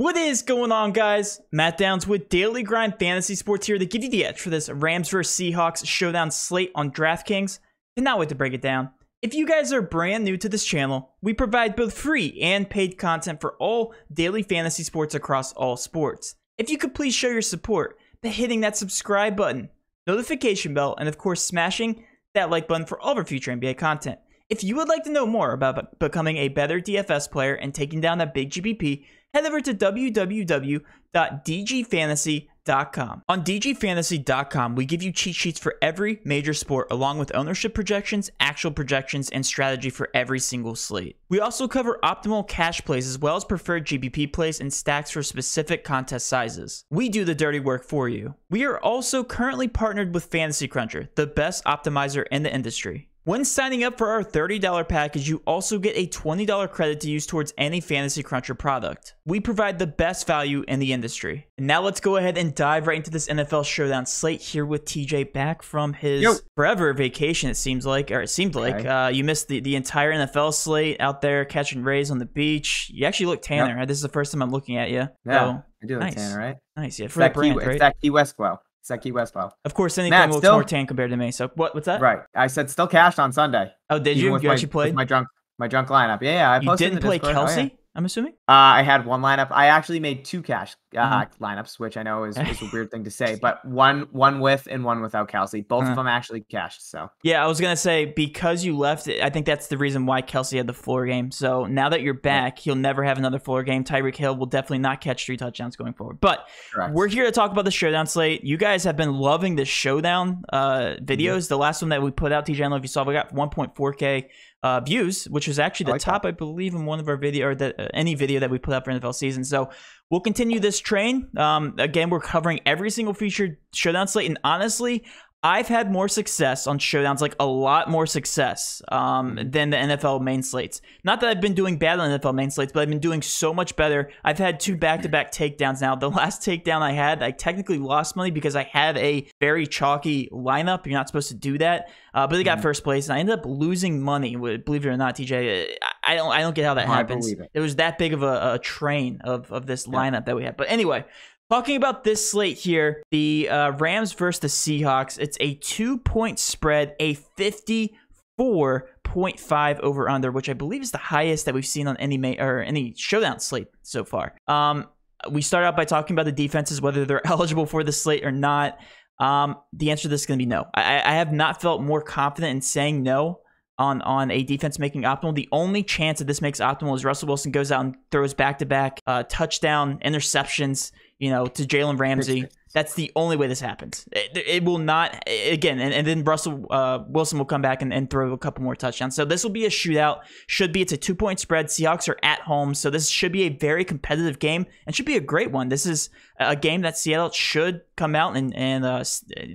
What is going on, guys? Matt Downs with Daily Grind Fantasy Sports here to give you the edge for this Rams vs. Seahawks showdown slate on DraftKings. Cannot wait to break it down. If you guys are brand new to this channel, we provide both free and paid content for all daily fantasy sports across all sports. If you could please show your support by hitting that subscribe button, notification bell, and of course smashing that like button for all of our future NBA content. If you would like to know more about becoming a better DFS player and taking down that big GPP, head over to www.dgfantasy.com. On dgfantasy.com, we give you cheat sheets for every major sport, along with ownership projections, actual projections, and strategy for every single slate. We also cover optimal cash plays as well as preferred GPP plays and stacks for specific contest sizes. We do the dirty work for you. We are also currently partnered with Fantasy Cruncher, the best optimizer in the industry. When signing up for our $30 package, you also get a $20 credit to use towards any Fantasy Cruncher product. We provide the best value in the industry. And now let's go ahead and dive right into this NFL Showdown slate here with TJ back from his Yo. forever vacation, it seems like, or it seemed like. Uh, you missed the, the entire NFL slate out there catching rays on the beach. You actually look tanner. Yep. This is the first time I'm looking at you. Yeah, so, I do look nice. tanner, right? Nice, yeah. For the brand, Key, right? It's that Key West glow. It's that Key West file. Of course, anything Matt, looks still, more tan compared to me. So what? What's that? Right. I said still cashed on Sunday. Oh, did you? You my, actually played my drunk my drunk lineup. Yeah, yeah. I you didn't play Discord. Kelce. Oh, yeah. I'm assuming. Uh, I had one lineup. I actually made two cash uh, mm-hmm. lineups, which I know is, is, a weird thing to say, but one one with and one without Kelce. Both uh-huh. of them actually cashed. So yeah, I was gonna say because you left it, I think that's the reason why Kelce had the floor game. So now that you're back, he'll never have another floor game. Tyreek Hill will definitely not catch three touchdowns going forward. But Correct. we're here to talk about the showdown slate. You guys have been loving the showdown uh, videos. Mm-hmm. The last one that we put out, TJ, I don't know if you saw, we got 1.4k uh, views, which was actually the I like top, that. I believe, in one of our video or the, uh, any video that we put up for NFL season. So we'll continue this train. Um, again, we're covering every single featured showdown slate, and honestly, I've had more success on showdowns, like a lot more success um, mm-hmm. than the NFL main slates. Not that I've been doing bad on NFL main slates, but I've been doing so much better. I've had two back to back takedowns now. The last takedown I had, I technically lost money because I had a very chalky lineup. You're not supposed to do that, uh, but they got mm-hmm. first place, and I ended up losing money. Believe it or not, TJ, I don't, I don't get how that happens. It. it. was that big of a, a train of of this lineup that we had. But anyway, Talking about this slate here, the uh, Rams versus the Seahawks. It's a two point spread, a 54.5 over under, which I believe is the highest that we've seen on any or any showdown slate so far. Um, we start out by talking about the defenses, whether they're eligible for the slate or not. Um, the answer to this is going to be no. I, I have not felt more confident in saying no on on a defense making optimal. The only chance that this makes optimal is Russell Wilson goes out and throws back to back touchdown interceptions you know, to Jalen Ramsey. That's the only way this happens. It, it will not, again, and, and then Russell uh, Wilson will come back and, and, throw a couple more touchdowns. So this will be a shootout. Should be, it's a two point spread. Seahawks are at home. So this should be a very competitive game and should be a great one. This is a game that Seattle should come out and, and uh,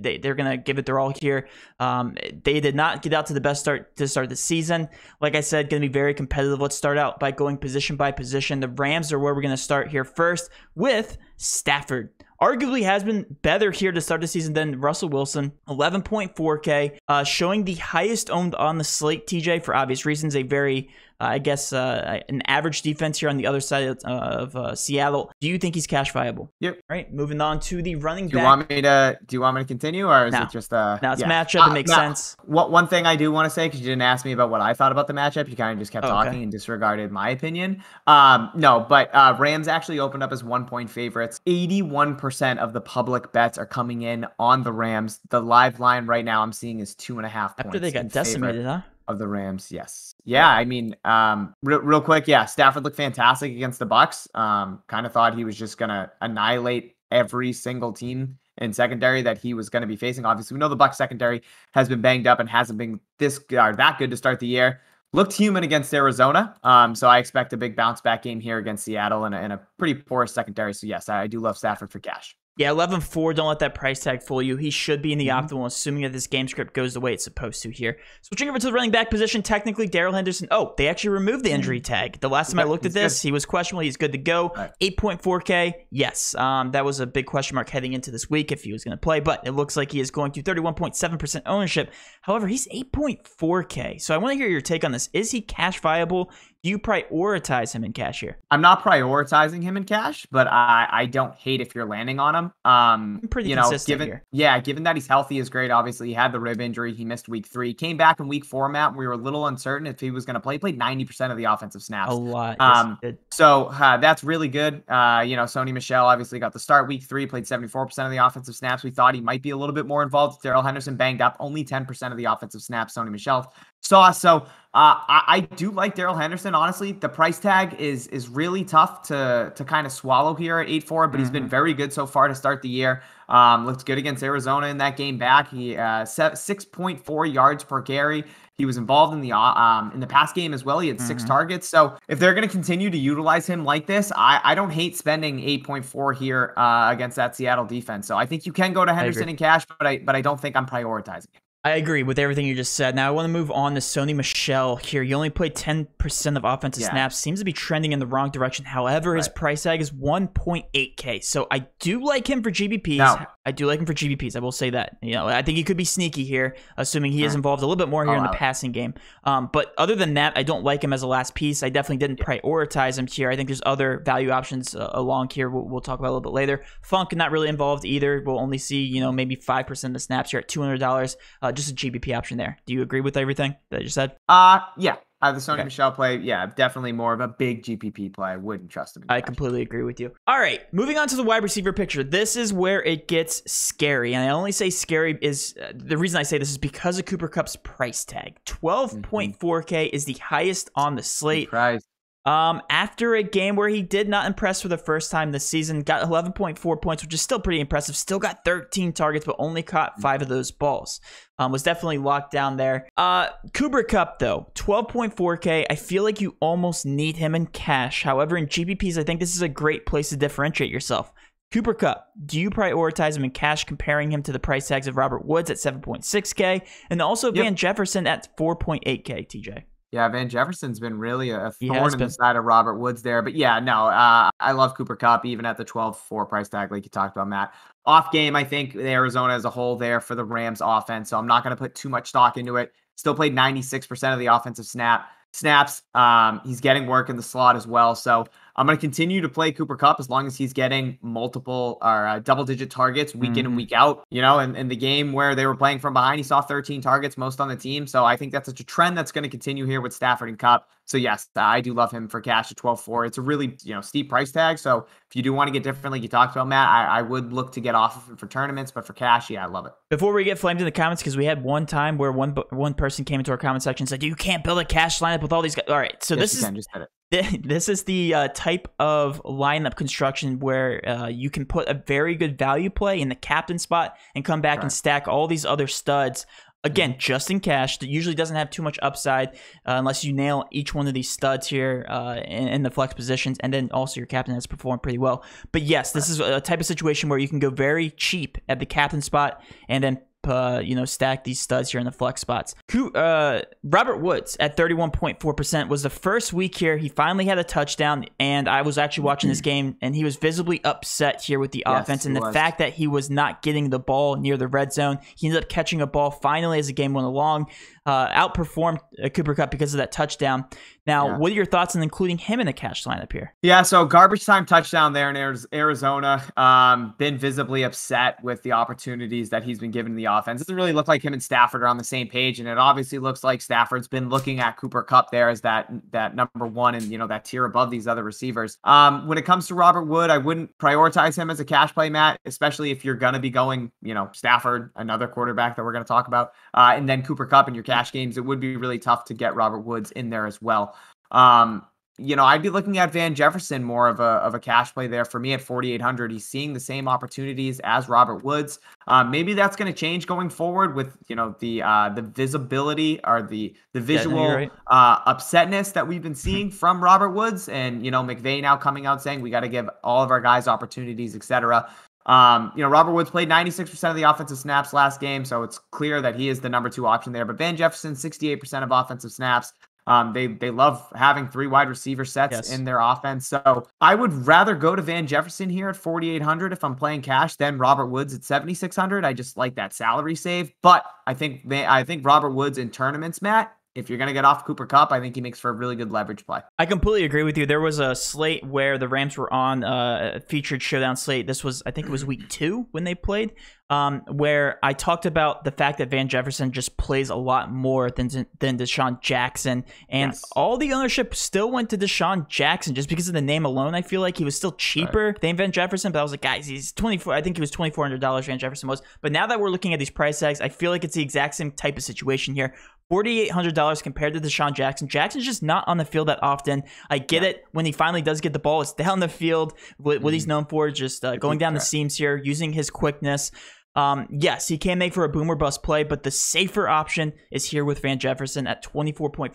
they, they're going to give it their all here. Um, they did not get out to the best start to start the season. Like I said, going to be very competitive. Let's start out by going position by position. The Rams are where we're going to start here first with Stafford arguably has been better here to start the season than Russell Wilson. 11.4K, uh, showing the highest owned on the slate, TJ, for obvious reasons. A very I guess, uh, an average defense here on the other side of, uh, of uh, Seattle. Do you think he's cash viable? Yep. All right, moving on to the running do you want me to? Do you want me to continue, or is no. it just uh? Now it's yeah. matchup. It makes sense. What one thing I do want to say because you didn't ask me about what I thought about the matchup, you kind of just kept oh, talking okay. and disregarded my opinion. Um, no, but uh, Rams actually opened up as one point favorites. Eighty-one percent of the public bets are coming in on the Rams. The live line right now I'm seeing is two and a half. After they got decimated, huh? Of the Rams. Yes. Yeah. I mean, um, real, real quick. Yeah. Stafford looked fantastic against the Bucks. Um, kind of thought he was just going to annihilate every single team in secondary that he was going to be facing. Obviously, we know the Bucks secondary has been banged up and hasn't been this or that good to start the year. Looked human against Arizona. Um, so I expect a big bounce back game here against Seattle and a, and a pretty poor secondary. So yes, I do love Stafford for cash. Yeah, 11 4. Don't let that price tag fool you. He should be in the mm-hmm. optimal, assuming that this game script goes the way it's supposed to here. Switching over to the running back position, technically, Darrell Henderson. Oh, they actually removed the injury mm. tag. The last time I looked at this, he was questionable. He's good to go. 8.4K. Yes, um, that was a big question mark heading into this week if he was going to play, but it looks like he is going to 31.7% ownership. However, he's 8.4K. So I want to hear your take on this. Is he cash viable? Do you prioritize him in cash here? I'm not prioritizing him in cash, but I, I don't hate if you're landing on him. Um, Pretty you know, consistent given here. yeah, given that he's healthy is great. Obviously, he had the rib injury. He missed week three. Came back in week four, Matt. We were a little uncertain if he was going to play. He played 90% of the offensive snaps. A lot. Um, did. So uh, that's really good. Uh, you know, Sony Michel obviously got the start week three, played 74% of the offensive snaps. We thought he might be a little bit more involved. Darrell Henderson banged up only 10% of the offensive snaps. Sony Michel saw. So uh, I, I do like Darrell Henderson. Honestly, the price tag is is really tough to to kind of swallow here at 8-4, but he's been very good so far to start the year. Um, looked good against Arizona in that game back. He uh, set 6.4 yards per carry. He was involved in the uh, um in the pass game as well. He had 6 Mhm. targets. So if they're going to continue to utilize him like this, I, I don't hate spending 8.4 here uh, against that Seattle defense. So I think you can go to Henderson in cash, but I but I don't think I'm prioritizing it. I agree with everything you just said. Now I want to move on to Sony Michel here. You only played 10% of offensive Yeah. snaps. Seems to be trending in the wrong direction. However, his price tag is 1.8k. So I do like him for GPPs. I do like him for GPPs. I will say that. You know, I think he could be sneaky here, assuming he is Mhm. involved a little bit more here I'll in the passing game. Um, but other than that, I don't like him as a last piece. I definitely didn't prioritize him here. I think there's other value options uh, along here. We'll, we'll talk about a little bit later. Funk not really involved either. We'll only see you know maybe five percent of the snaps here at two hundred dollars. Uh, just a GPP option there. Do you agree with everything that I just said? Uh yeah. Uh, the Sony Okay. Michel play, yeah, definitely more of a big GPP play. I wouldn't trust him. I completely agree with you. All right, moving on to the wide receiver picture. This is where it gets scary, and I only say scary is uh, the reason I say this is because of Cooper Kupp's price tag. Twelve point four k is the highest on the slate. Surprise. Um, after a game where he did not impress for the first time this season, got 11.4 points, which is still pretty impressive. Still got 13 targets, but only caught five of those balls. Um, was definitely locked down there. Uh, Cooper Kupp though, 12.4k. I feel like you almost need him in cash. However, in GPPs, I think this is a great place to differentiate yourself. Cooper Kupp, do you prioritize him in cash, comparing him to the price tags of Robert Woods at 7.6k, and also Yep. Van Jefferson at 4.8k? TJ. Yeah, Van Jefferson's been really a thorn in been. the side of Robert Woods there. But yeah, no, uh, I love Cooper Kupp even at the 12-4 price tag, like you talked about, Matt. Off game, I think Arizona as a whole there for the Rams offense. So I'm not going to put too much stock into it. Still played 96% of the offensive snap snaps. Um, he's getting work in the slot as well. So I'm going to continue to play Cooper Kupp as long as he's getting multiple or uh, double digit targets week in Mhm. and week out. You know, in, in the game where they were playing from behind, he saw 13 targets, most on the team. So I think that's such a trend that's going to continue here with Stafford and Kupp. So yes, I do love him for cash at 12-4. It's a really you know steep price tag. So if you do want to get different, like you talked about, Matt, I, I would look to get off of it for tournaments, but for cash, yeah, I love it. Before we get flamed in the comments, because we had one time where one one person came into our comment section and said, "You can't build a cash lineup with all these guys." All right, so Yes, this is can, just hit it. this is the uh, type of lineup construction where uh, you can put a very good value play in the captain spot and come back and stack all these other studs. Again, just in cash, that usually doesn't have too much upside uh, unless you nail each one of these studs here uh, in, in the flex positions, and then also your captain has performed pretty well. But yes, this is a type of situation where you can go very cheap at the captain spot and then uh, you know, stack these studs here in the flex spots. Uh, Robert Woods at 31.4% was the first week here. He finally had a touchdown, and I was actually watching this game, and he was visibly upset here with the Yes, offense and the was. fact that he was not getting the ball near the red zone. He ended up catching a ball finally as the game went along, uh, outperformed uh, Cooper Kupp because of that touchdown. Now, Yeah. what are your thoughts on including him in the cash lineup here? Yeah, so garbage time touchdown there in Arizona. Um, been visibly upset with the opportunities that he's been given in the offense. Doesn't really look like him and Stafford are on the same page, and it obviously looks like Stafford's been looking at Cooper Kupp there as that that number one and you know that tier above these other receivers. Um, when it comes to Robert Wood, I wouldn't prioritize him as a cash play, Matt, especially if you're gonna be going, you know, Stafford, another quarterback that we're gonna talk about, uh, and then Cooper Kupp in your cash games. It would be really tough to get Robert Woods in there as well. Um, you know, I'd be looking at Van Jefferson more of a of a cash play there for me at 4,800. He's seeing the same opportunities as Robert Woods. Um, maybe that's going to change going forward with you know the uh, the visibility or the the visual right. uh, upsetness that we've been seeing from Robert Woods, and you know McVay now coming out saying we got to give all of our guys opportunities, etc. Um, you know, Robert Woods played 96% of the offensive snaps last game, so it's clear that he is the number two option there. But Van Jefferson, 68% of offensive snaps. Um, they they love having three wide receiver sets Yes. in their offense. So I would rather go to Van Jefferson here at 4,800 if I'm playing cash than Robert Woods at 7,600. I just like that salary save. But I think I think Robert Woods in tournaments, Matt, if you're going to get off Cooper Kupp, I think he makes for a really good leverage play. I completely agree with you. There was a slate where the Rams were on uh, a featured showdown slate. This was, I think it was week two when they played, um, where I talked about the fact that Van Jefferson just plays a lot more than than DeSean Jackson, and Yes. all the ownership still went to DeSean Jackson just because of the name alone. I feel like he was still cheaper than Van Jefferson, but I was like, guys, he's twenty four. I think he was twenty four hundred dollars. Van Jefferson was, but now that we're looking at these price tags, I feel like it's the exact same type of situation here. $4,800 compared to DeSean Jackson. Jackson's just not on the field that often. I get it. When he finally does get the ball, it's down the field. What, what he's known for, just uh, going down the seams here, using his quickness. Um, yes, he can make for a boomer bust play, but the safer option is here with Van Jefferson at 24.5%.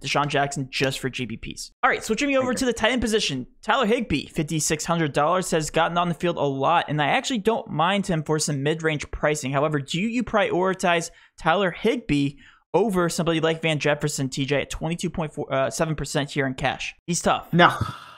DeSean Jackson just for GPPs. All right, switching me over to the tight end position. Tyler Higbee, $5,600, has gotten on the field a lot, and I actually don't mind him for some mid range pricing. However, do you prioritize Tyler Higbee over somebody like Van Jefferson, TJ, at 22.7% uh, here in cash? He's tough. No,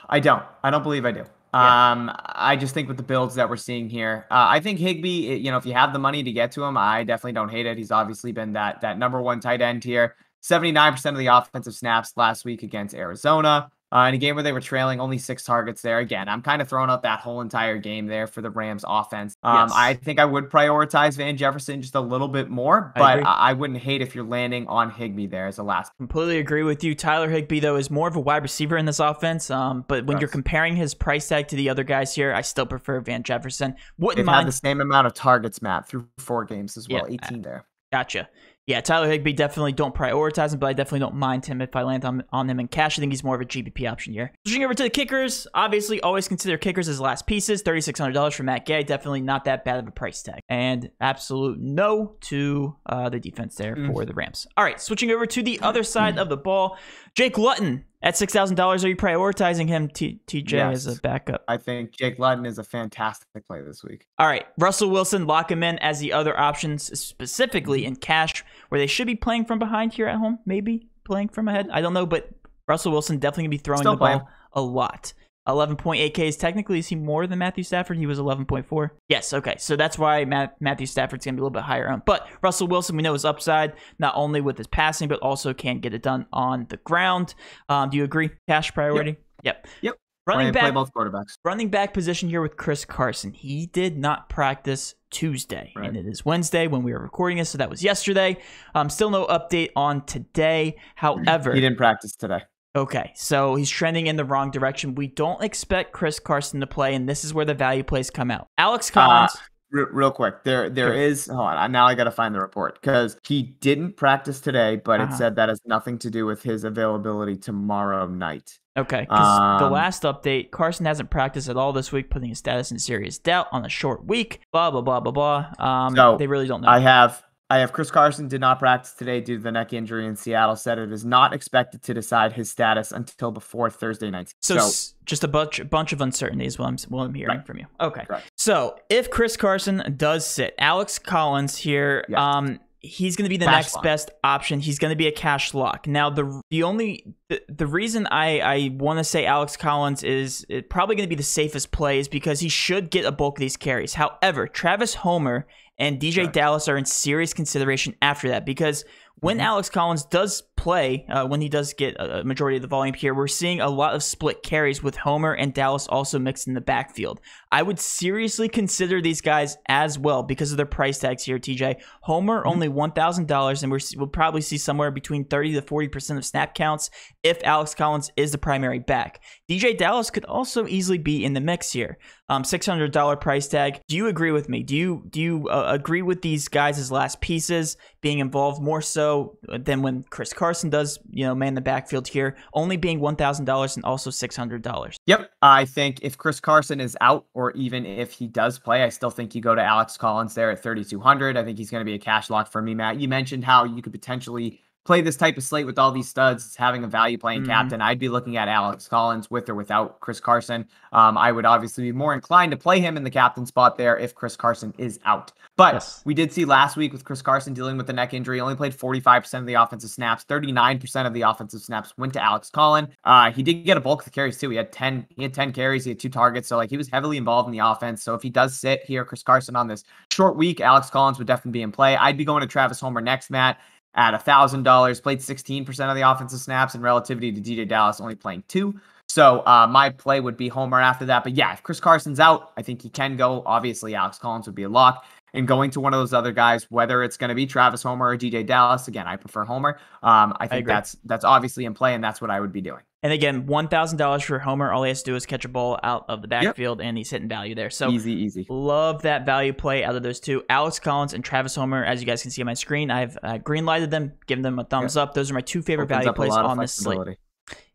I don't. I don't believe I do. Yeah. Um, I just think with the builds that we're seeing here, uh, I think Higbee. You know, if you have the money to get to him, I definitely don't hate it. He's obviously been that that number one tight end here. Seventy nine percent of the offensive snaps last week against Arizona. Uh, in a game where they were trailing only six targets there. Again, I'm kind of throwing out that whole entire game there for the Rams offense. Um, Yes. I think I would prioritize Van Jefferson just a little bit more, but. I, I wouldn't hate if you're landing on Higbee there as a last. Completely agree with you. Tyler Higbee, though, is more of a wide receiver in this offense. Um, but when you're comparing his price tag to the other guys here, I still prefer Van Jefferson. Wouldn't They've had mind. the same amount of targets, Matt, through four games as well. Yeah. 18 there. Gotcha. Yeah, Tyler Higbee definitely don't prioritize him, but I definitely don't mind him if I land on, on him in cash. I think he's more of a GPP option here. Switching over to the kickers, obviously always consider kickers as last pieces. $3,600 for Matt Gay. Definitely not that bad of a price tag. And absolute no to uh, the defense there Mm. for the Rams. All right, switching over to the other side of the ball. Jake Luton at $6,000. Are you prioritizing him, T- TJ, as Yes. a backup? I think Jake Luton is a fantastic play this week. All right, Russell Wilson, lock him in as the other options, specifically in cash, where they should be playing from behind here at home, maybe playing from ahead. I don't know, but Russell Wilson definitely gonna be throwing Still the ball a lot. 11.8K is technically, is he more than Matthew Stafford? He was 11.4. Yes, okay. So that's why Matt, Matthew Stafford's going to be a little bit higher on. But Russell Wilson, we know his upside, not only with his passing, but also can get it done on the ground. Um, do you agree? Cash priority? Yep. Yep. Running play, play back, both quarterbacks. running back position here with Chris Carson. He did not practice Tuesday, Right. and it is Wednesday when we were recording this, so that was yesterday. Um, still no update on today. However, He didn't practice today. Okay, so he's trending in the wrong direction. We don't expect Chris Carson to play, and this is where the value plays come out. Alex Collins. Re- real quick, there there Sure. is. Hold on, now I got to find the report because he didn't practice today, but Uh-huh. it said that has nothing to do with his availability tomorrow night. Okay, because the Um, last update, Carson hasn't practiced at all this week, putting his status in serious doubt on a short week. Blah blah blah blah blah. Um, So, they really don't know. I have I have Chris Carson did not practice today due to the neck injury in Seattle. Said it is not expected to decide his status until before Thursday night. So, s- just a bunch, bunch of uncertainty is what I'm, what I'm hearing Right. from you. Okay. Correct. So if Chris Carson does sit, Alex Collins here, Yes. um, he's going to be the Cash next lock. best option. He's going to be a cash lock. Now the the only the, the reason I I want to say Alex Collins is it probably going to be the safest play is because he should get a bulk of these carries. However, Travis Homer and DJ Correct. Dallas are in serious consideration after that because when Mhm. Alex Collins does play, uh, when he does get a majority of the volume here, we're seeing a lot of split carries with Homer and Dallas also mixed in the backfield. I would seriously consider these guys as well because of their price tags here, TJ. Homer only $1,000, and we're, we'll probably see somewhere between 30 to 40% of snap counts if Alex Collins is the primary back. DJ Dallas could also easily be in the mix here. Um, $600 price tag. Do you agree with me? Do you do you uh, agree with these guys as last pieces being involved more so than when Chris Carson does, you know, man the backfield here, only being $1,000 and also $600? Yep. I think if Chris Carson is out, or even if he does play, I still think you go to Alex Collins there at 3,200. I think he's going to be a cash lock for me, Matt. You mentioned how you could potentially play this type of slate with all these studs, having a value playing Mhm. captain. I'd be looking at Alex Collins with or without Chris Carson. Um, I would obviously be more inclined to play him in the captain spot there if Chris Carson is out. But Yes. we did see last week with Chris Carson dealing with the neck injury, he only played 45% of the offensive snaps, 39% of the offensive snaps went to Alex Collin. Uh, he did get a bulk of the carries too. He had 10, he had 10 carries, he had two targets. So like he was heavily involved in the offense. So if he does sit here, Chris Carson on this short week, Alex Collins would definitely be in play. I'd be going to Travis Homer next, Matt. At $1,000, played 16% of the offensive snaps, in relativity to DJ Dallas only playing two. So uh, my play would be Homer after that. But yeah, if Chris Carson's out, I think he can go. Obviously, Alex Collins would be a lock. And going to one of those other guys, whether it's going to be Travis Homer or DJ Dallas, again, I prefer Homer. Um, I think I that's that's obviously in play, and that's what I would be doing. And again, one thousand dollars for Homer. All he has to do is catch a ball out of the backfield, yep. and he's hitting value there. So easy, easy. Love that value play out of those two, Alex Collins and Travis Homer. As you guys can see on my screen, I've uh, green lighted them, given them a thumbs yep. up. Those are my two favorite Opens value plays on this slate.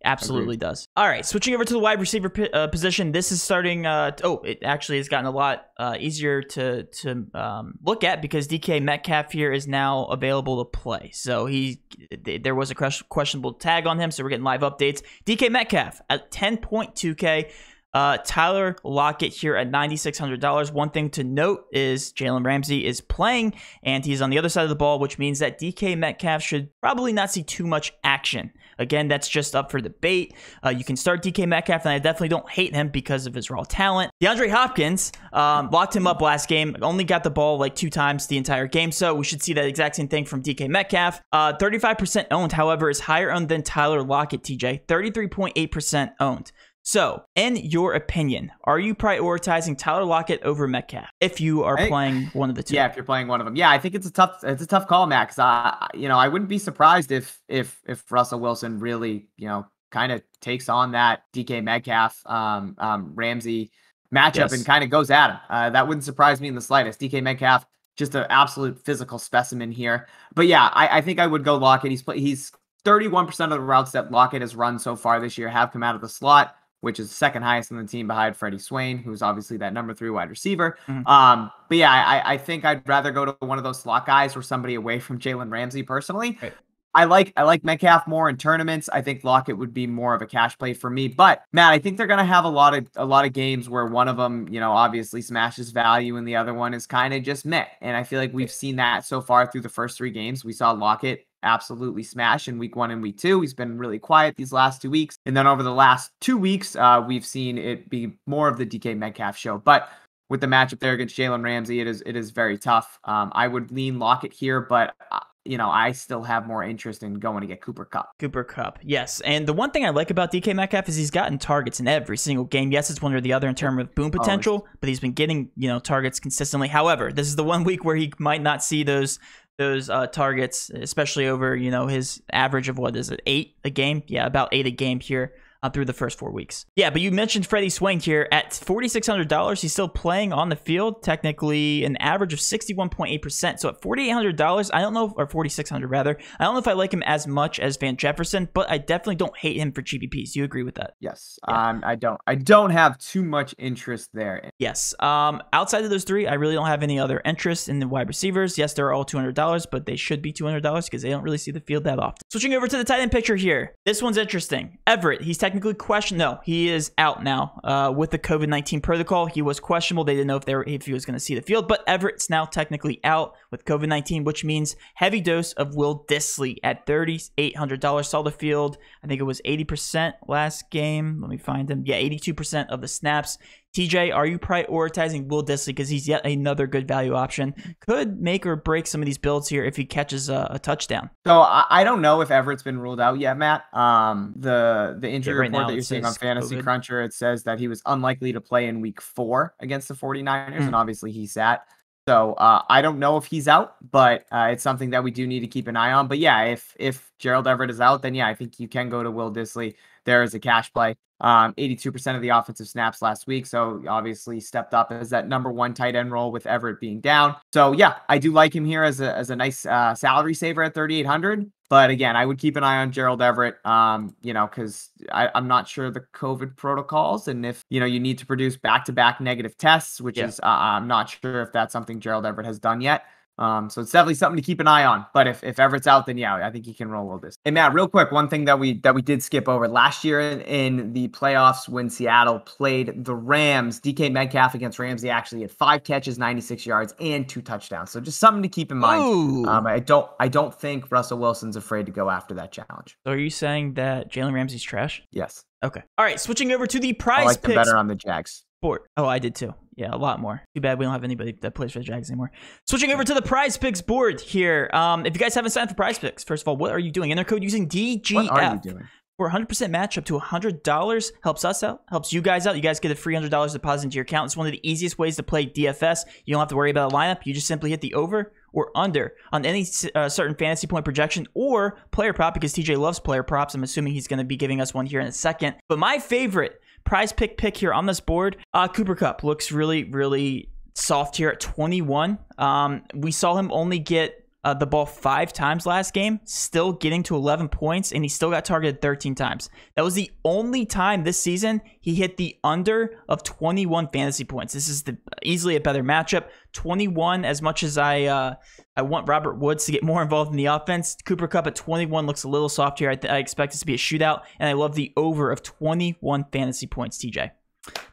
Absolutely Agreed. does. All right, switching over to the wide receiver uh, position. This is starting. Uh, oh, it actually has gotten a lot uh, easier to to um, look at because DK Metcalf here is now available to play. So he there was a questionable tag on him, so we're getting live updates. DK Metcalf at 10.2k. Uh, Tyler Lockett here at $9,600. One thing to note is Jalen Ramsey is playing and he's on the other side of the ball, which means that DK Metcalf should probably not see too much action. Again, that's just up for debate. Uh, you can start DK Metcalf, and I definitely don't hate him because of his raw talent. DeAndre Hopkins um, locked him up last game, only got the ball like two times the entire game, so we should see that exact same thing from DK Metcalf. Uh, 35% owned, however, is higher owned than Tyler Lockett, TJ. 33.8% owned. So, in your opinion, are you prioritizing Tyler Lockett over Metcalf if you are I, playing one of the two? Yeah, if you're playing one of them, yeah, I think it's a tough it's a tough call, Max. I you know I wouldn't be surprised if if if Russell Wilson really you know kind of takes on that DK Metcalf um, um, Ramsey matchup yes. and kind of goes at him. Uh, that wouldn't surprise me in the slightest. DK Metcalf just an absolute physical specimen here. But yeah, I, I think I would go Lockett. He's he's 31% of the routes that Lockett has run so far this year have come out of the slot which is second highest in the team behind Freddie Swain, who's obviously that number three wide receiver. Mm-hmm. Um, but yeah, I, I, think I'd rather go to one of those slot guys or somebody away from Jalen Ramsey personally. Right. I like I like Metcalf more in tournaments. I think Lockett would be more of a cash play for me. But Matt, I think they're gonna have a lot of a lot of games where one of them, you know, obviously smashes value, and the other one is kind of just met. And I feel like we've seen that so far through the first three games. We saw Lockett absolutely smash in week one and week two. He's been really quiet these last two weeks. And then over the last two weeks, uh, we've seen it be more of the DK Metcalf show. But with the matchup there against Jalen Ramsey, it is it is very tough. Um, I would lean Lockett here, but uh, you know, I still have more interest in going to get Cooper Kupp. Cooper Kupp, yes. And the one thing I like about DK Metcalf is he's gotten targets in every single game. Yes, it's one or the other in terms of boom potential, but he's been getting, you know, targets consistently. However, this is the one week where he might not see those those uh, targets, especially over you know his average of what is it eight a game? Yeah, about eight a game here uh, through the first four weeks. Yeah, but you mentioned Freddie Swain here at $4,600. He's still playing on the field, technically an average of 61.8%. So at $4,800, I don't know, or 4,600 rather, I don't know if I like him as much as Van Jefferson, but I definitely don't hate him for GPPs. Do you agree with that? Yes. Yeah. Um, I don't. I don't have too much interest there. Yes. Um, outside of those three, I really don't have any other interest in the wide receivers. Yes, they're all $200, but they should be $200 because they don't really see the field that often. Switching over to the tight end picture here. This one's interesting. Everett, he's technically technically questioned. No, he is out now uh, with the COVID nineteen protocol. He was questionable. They didn't know if they were if he was going to see the field. But Everett's now technically out with COVID nineteen, which means heavy dose of Will Dissly at thirty eight hundred dollars. Saw the field. I think it was eighty percent last game. Let me find him. Yeah, eighty two percent of the snaps. TJ, are you prioritizing Will Dissly because he's yet another good value option? Could make or break some of these builds here if he catches a, a touchdown. So I, I, don't know if Everett's been ruled out yet, Matt. Um, the the injury yeah, right report that you're seeing on Fantasy COVID. Cruncher it says that he was unlikely to play in Week Four against the 49ers, mm. and obviously he sat. So uh, I don't know if he's out, but uh, it's something that we do need to keep an eye on. But yeah, if if Gerald Everett is out, then yeah, I think you can go to Will Dissly there as a cash play. Um, 82% of the offensive snaps last week. So obviously stepped up as that number one tight end role with Everett being down. So yeah, I do like him here as a, as a nice uh, salary saver at 3,800. But again, I would keep an eye on Gerald Everett, um, you know, because I'm not sure the COVID protocols and if, you know, you need to produce back to back negative tests, which yeah. is, uh, I'm not sure if that's something Gerald Everett has done yet. Um, so it's definitely something to keep an eye on. But if, if Everett's out, then yeah, I think he can roll with this. And Matt, real quick, one thing that we that we did skip over last year in, in the playoffs when Seattle played the Rams, DK Metcalf against Ramsey actually had five catches, 96 yards, and two touchdowns. So just something to keep in mind. Um, I don't I don't think Russell Wilson's afraid to go after that challenge. So are you saying that Jalen Ramsey's trash? Yes. Okay. All right. Switching over to the prize I like picks. better on the Jags. Board. Oh, I did too. Yeah, a lot more. Too bad we don't have anybody that plays for the Jags anymore. Switching over to the Prize Picks board here. Um, if you guys haven't signed up for Prize Picks, first of all, what are you doing? Enter code using DGF. What are you doing? For 100% match up to $100 helps us out, helps you guys out. You guys get a free $100 deposit into your account. It's one of the easiest ways to play DFS. You don't have to worry about a lineup. You just simply hit the over or under on any uh, certain fantasy point projection or player prop because TJ loves player props. I'm assuming he's going to be giving us one here in a second. But my favorite prize pick pick here on this board, uh, Cooper Kupp looks really, really soft here at 21. Um, we saw him only get uh, the ball five times last game, still getting to 11 points, and he still got targeted 13 times. That was the only time this season he hit the under of 21 fantasy points. This is the easily a better matchup. 21, as much as I uh, I want Robert Woods to get more involved in the offense, Cooper Kupp at 21 looks a little soft here. I, th- I expect this to be a shootout, and I love the over of 21 fantasy points. TJ.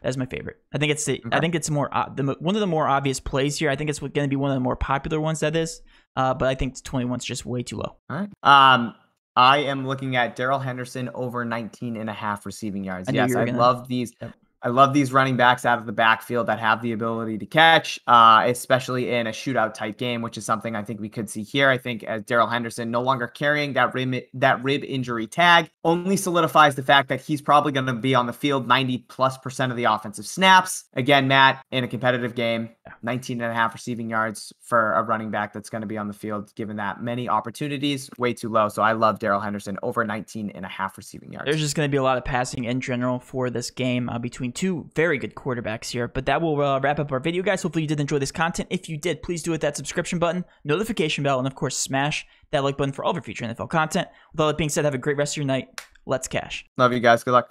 That's my favorite. I think it's the, okay. I think it's more uh, the, one of the more obvious plays here. I think it's going to be one of the more popular ones. That is, uh, but I think 21 is just way too low. All right. Um, I am looking at Darrell Henderson over 19 and a half receiving yards. I yes, I gonna... love these. Yep. I love these running backs out of the backfield that have the ability to catch, uh, especially in a shootout type game, which is something I think we could see here. I think as Darrell Henderson no longer carrying that rib that rib injury tag only solidifies the fact that he's probably going to be on the field 90 plus percent of the offensive snaps. Again, Matt, in a competitive game, 19 and a half receiving yards for a running back that's going to be on the field, given that many opportunities, way too low. So I love Darrell Henderson over 19 and a half receiving yards. There's just going to be a lot of passing in general for this game uh, between two very good quarterbacks here. But that will uh, wrap up our video, guys. Hopefully, you did enjoy this content. If you did, please do hit that subscription button, notification bell, and of course, smash that like button for all of our future NFL content. With all that being said, have a great rest of your night. Let's cash. Love you guys. Good luck.